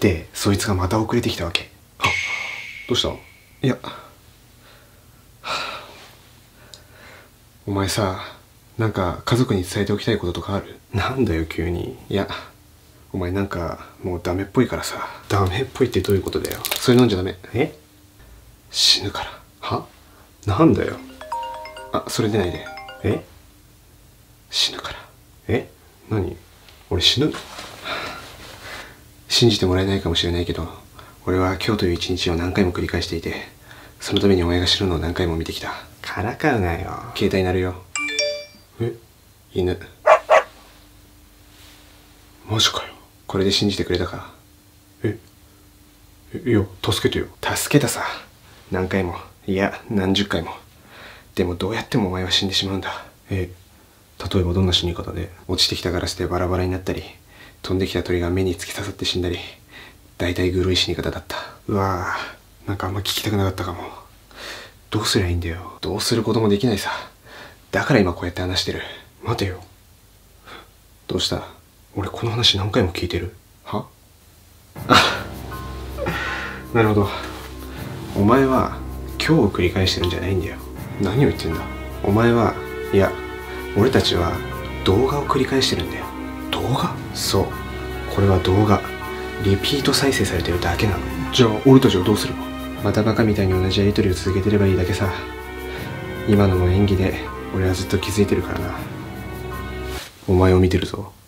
でそいつがまた遅れてきたわけ。はどうしたいや。お前さなんか家族に伝えておきたいこととかある？なんだよ急に。いやお前なんかもうダメっぽいからさ。ダメっぽいってどういうことだよ。それ飲んじゃダメ。え？死ぬから。は？なんだよ。あそれ出ないで。え？死ぬから。え？何？俺死ぬ？信じてもらえないかもしれないけど俺は今日という一日を何回も繰り返していてそのためにお前が死ぬのを何回も見てきた。からかうなよ。携帯鳴るよ。え？犬。マジかよ。これで信じてくれたか？え？いや助けてよ。助けたさ。何回も。いや何十回も。でもどうやってもお前は死んでしまうんだ。え例えばどんな死に方で？落ちてきたガラスでバラバラになったり飛んできた鳥が目に突き刺さって死んだり大体グロい死に方だった。うわぁなんかあんま聞きたくなかったかも。どうすりゃいいんだよ。どうすることもできないさ。だから今こうやって話してる。待てよ。どうした？俺この話何回も聞いてる？は？あなるほど。お前は今日を繰り返してるんじゃないんだよ。何を言ってんだ？お前はいや俺たちは動画を繰り返してるんだよ。画？そう。これは動画。リピート再生されてるだけなの。じゃあ俺たちはどうすれば？またバカみたいに同じやり取りを続けてればいいだけさ。今のも演技で俺はずっと気づいてるからな。お前を見てるぞ